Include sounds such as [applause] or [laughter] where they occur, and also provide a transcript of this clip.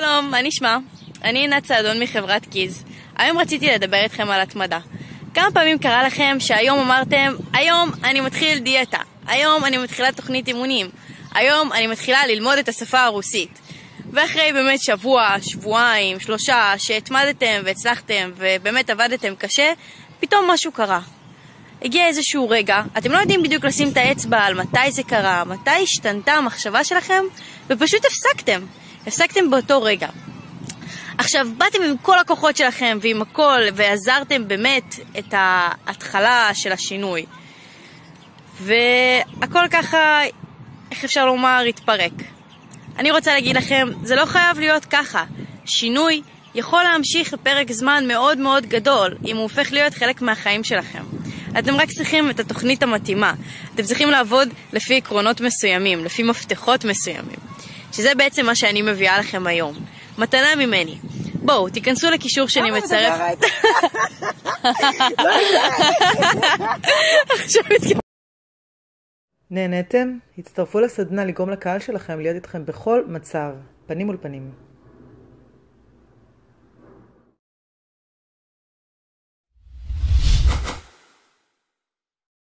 שלום, מה נשמע? אני עינת צעדון מחברת קיז. היום רציתי לדבר איתכם על התמדה. כמה פעמים קרה לכם שהיום אמרתם, היום אני מתחיל דיאטה, היום אני מתחילה תוכנית אימונים, היום אני מתחילה ללמוד את השפה הרוסית. ואחרי באמת שבוע, שבועיים, שלושה, שהתמדתם והצלחתם ובאמת עבדתם קשה, פתאום משהו קרה. הגיע איזשהו רגע, אתם לא יודעים בדיוק לשים את האצבע על מתי זה קרה, מתי השתנתה המחשבה שלכם, ופשוט הפסקתם. הפסקתם באותו רגע. עכשיו, באתם עם כל הכוחות שלכם ועם הכל, ועזרתם באמת את ההתחלה של השינוי. והכל ככה, איך אפשר לומר, התפרק. אני רוצה להגיד לכם, זה לא חייב להיות ככה. שינוי יכול להמשיך לפרק זמן מאוד מאוד גדול, אם הוא הופך להיות חלק מהחיים שלכם. אתם רק צריכים את התוכנית המתאימה. אתם צריכים לעבוד לפי עקרונות מסוימים, לפי מפתחות מסוימים. שזה בעצם מה שאני מביאה לכם היום. מתנה ממני. בואו, תיכנסו לקישור שאני מצרף... [laughs] נהניתם? הצטרפו לסדנה לגרום לקהל שלכם להיות איתכם בכל מצב, פנים מול פנים.